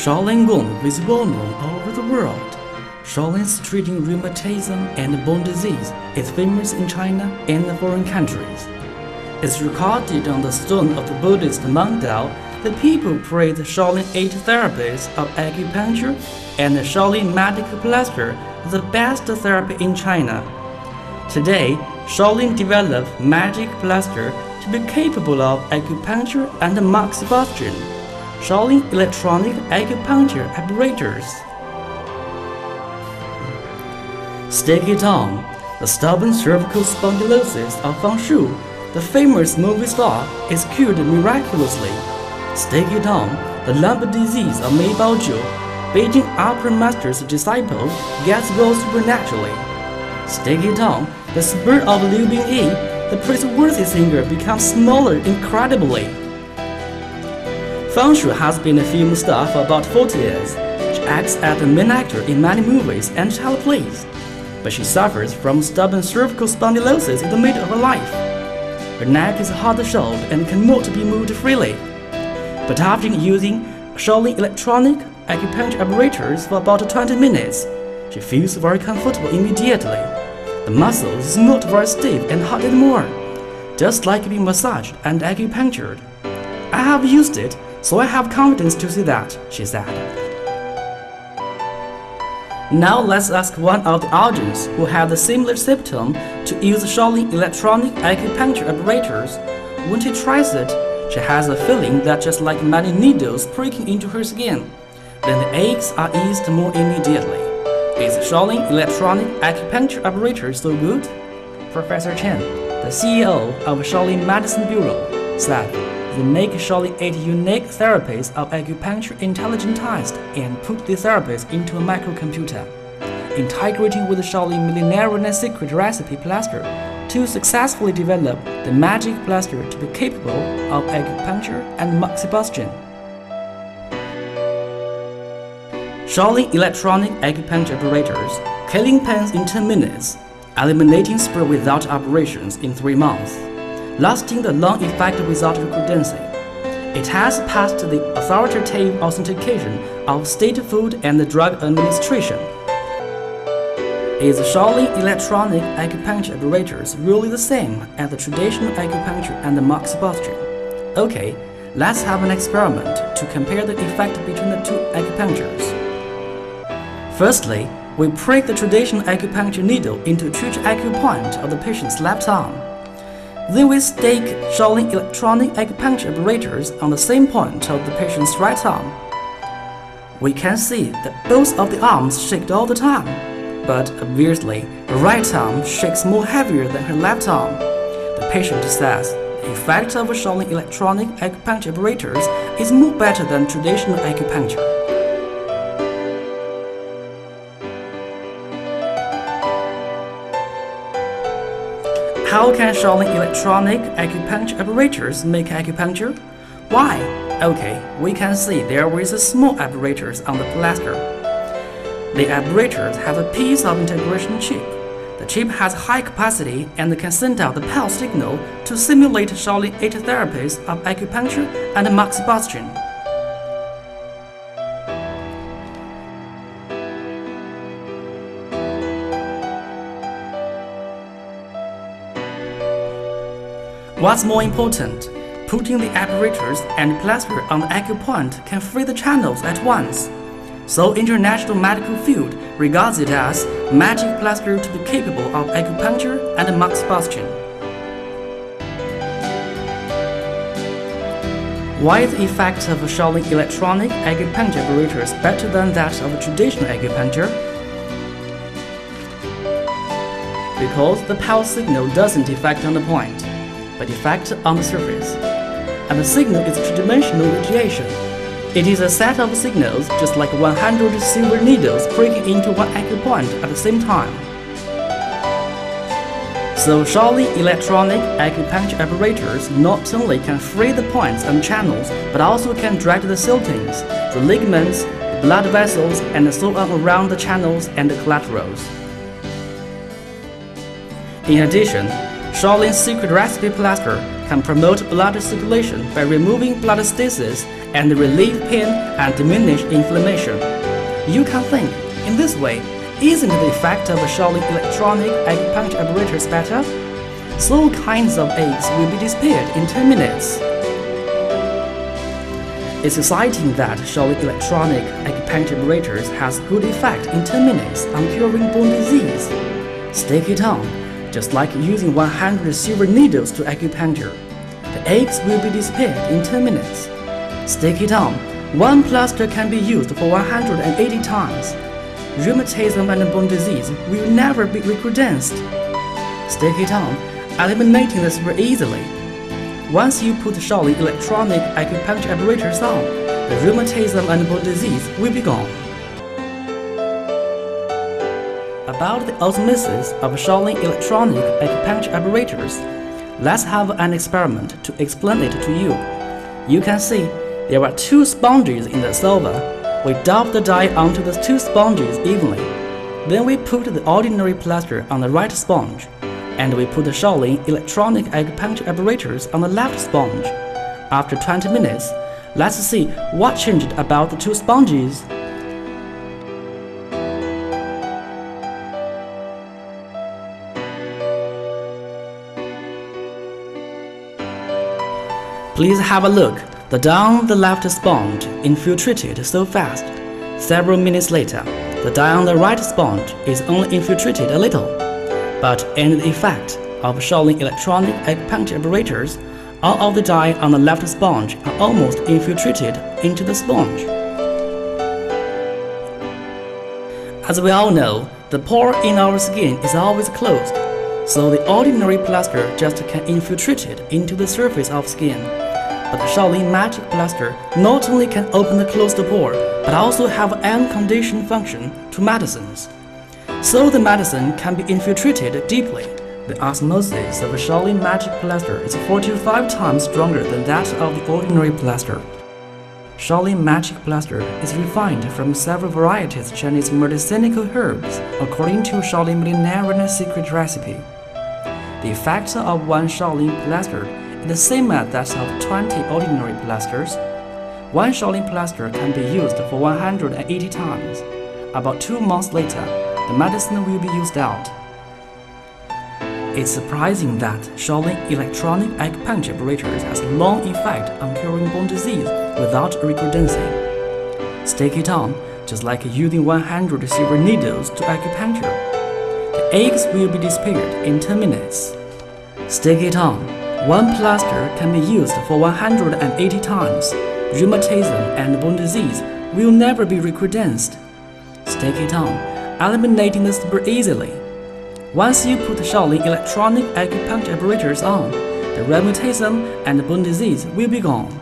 Shaolin Gong is well known all over the world. Shaolin's treating rheumatism and bone disease is famous in China and foreign countries. It's recorded on the stone of the Buddhist monk Dao that people praise Shaolin eight therapies of acupuncture and Shaolin medical plaster the best therapy in China. Today, Shaolin developed magic plaster to be capable of acupuncture and moxibustion, Shaolin electronic acupuncture it on. The stubborn cervical spondylosis of Fang Shu, the famous movie star, is cured miraculously. On. The lumbar disease of Mei Baojiu, Beijing opera master's disciple, gets well supernaturally. On. The spirit of Liu Bingyi, the praiseworthy singer, becomes smaller incredibly. Fang Shu has been a film star for about 40 years. She acts as a main actor in many movies and child plays but she suffers from stubborn cervical spondylosis in the middle of her life. Her neck is hard-shelled and cannot be moved freely. But after using Shaolin electronic acupuncture apparatus for about 20 minutes, she feels very comfortable immediately. The muscle is not very stiff and hard anymore, just like being massaged and acupunctured. I have used it, so I have confidence to say that, she said. Now let's ask one of the audience who had a similar symptom to use Shaolin electronic acupuncture apparatus. When she tries it, she has a feeling that just like many needles pricking into her skin, then the aches are eased more immediately. Is Shaolin electronic acupuncture apparatus so good? Professor Chen, the CEO of Shaolin Medicine Bureau, said make Shaolin 8 unique therapies of acupuncture intelligentized and put the therapies into a microcomputer, integrating with Shaolin millenarian secret recipe plaster to successfully develop the magic plaster to be capable of acupuncture and moxibustion. Shaolin electronic acupuncture apparatus, killing pains in 10 minutes, eliminating spread without operations in 3 months lasting the long effect without recrudency. It has passed the authoritative authentication of State Food and Drug Administration. Is Shaolin electronic acupuncture apparatus really the same as the traditional acupuncture and the moxibustion? Okay, let's have an experiment to compare the effect between the two acupunctures. Firstly, we prick the traditional acupuncture needle into each acupoint of the patient's left arm. Then we stick Shaolin electronic acupuncture apparatus on the same point of the patient's right arm. We can see that both of the arms shake all the time, but obviously the right arm shakes more heavier than her left arm. The patient says the effect of Shaolin electronic acupuncture apparatus is more better than traditional acupuncture. How can Shaolin electronic acupuncture apparatus make acupuncture? Why? Okay, we can see there is a small apparatus on the plaster. The apparatus has a piece of integration chip. The chip has high capacity and can send out the pulse signal to simulate Shaolin 8 therapies of acupuncture and moxibustion. What's more important, putting the apparatus and plaster on the acupoint can free the channels at once. So international medical field regards it as magic plaster to be capable of acupuncture and moxibustion. Why is the effect of Shaolin electronic acupuncture apparatus better than that of a traditional acupuncture? Because the pulse signal doesn't affect on the point but effect on the surface. And the signal is three-dimensional radiation. It is a set of signals just like 100 silver needles pricking into one acupoint at the same time. So Shaolin electronic acupuncture apparatus not only can free the points and channels, but also can drag the siltings, the ligaments, the blood vessels, and so on around the channels and the collaterals. In addition, Shaolin's secret recipe plaster can promote blood circulation by removing blood stasis and relieve pain and diminish inflammation. You can think, in this way, isn't the effect of Shaolin electronic acupuncture apparatus better? So kinds of aches will be disappeared in 10 minutes. It's exciting that Shaolin electronic acupuncture apparatus has good effect in 10 minutes on curing bone disease. Stick it on, just like using 100 silver needles to acupuncture. The aches will be disappeared in 10 minutes. Stick it on. One plaster can be used for 180 times. Rheumatism and bone disease will never be recrudesced. Stick it on, eliminating this very easily. Once you put Shaolin electronic acupuncture apparatus on, the rheumatism and bone disease will be gone. About the osmosis of Shaolin electronic acupuncture apparatus, let's have an experiment to explain it to you. You can see there are two sponges in the silver. We dab the dye onto the two sponges evenly. Then we put the ordinary plaster on the right sponge, and we put the Shaolin electronic acupuncture apparatus on the left sponge. After 20 minutes, let's see what changed about the two sponges. Please have a look. The down the left sponge infiltrated so fast. Several minutes later, the dye on the right sponge is only infiltrated a little. But in the effect of Shaolin electronic acupuncture apparatus, all of the dye on the left sponge are almost infiltrated into the sponge. As we all know, the pore in our skin is always closed, so the ordinary plaster just can infiltrate it into the surface of skin. But the Shaolin Magic Plaster not only can open and close the pore, but also have an condition function to medicines. So the medicine can be infiltrated deeply. The osmosis of a Shaolin Magic Plaster is 45 times stronger than that of the ordinary plaster. Shaolin Magic Plaster is refined from several varieties of Chinese medicinal herbs according to Shaolin millenarian secret recipe. The effect of one Shaolin plaster the same as of 20 ordinary plasters. One Shaolin plaster can be used for 180 times. About two months later, the medicine will be used out. It's surprising that Shaolin electronic acupuncture apparatus has long effect on curing bone disease without recrudescing. Stick it on, just like using 100 silver needles to acupuncture. The aches will be disappeared in 10 minutes. Stick it on, one plaster can be used for 180 times. Rheumatism and bone disease will never be recrudesced. Stick it on, eliminating the super easily. Once you put Shaolin electronic acupuncture apparatus on, the rheumatism and bone disease will be gone.